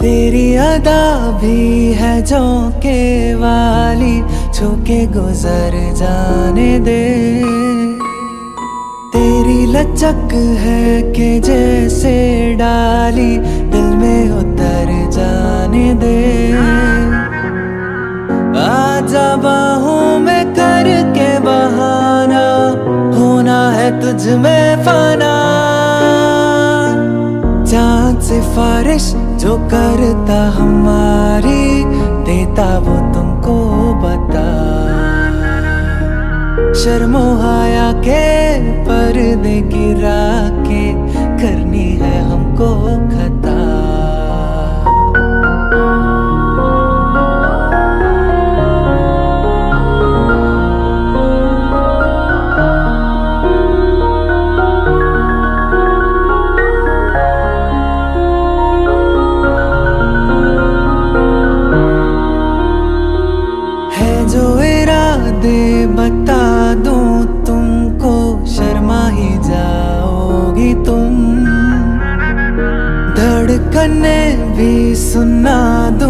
तेरी अदा भी है के वाली, छूके गुजर जाने दे। तेरी लचक है कि जैसे डाली, दिल में उतर जाने दे। आजा बाहों में करके बहाना, होना है तुझ में फाना। सिफारिश जो करता हमारी, देता वो तुमको बता। शर्मो आया के पर्दे गिरा के करनी है हमको खता। जाओगी तुम। धड़कने भी सुना दूँ।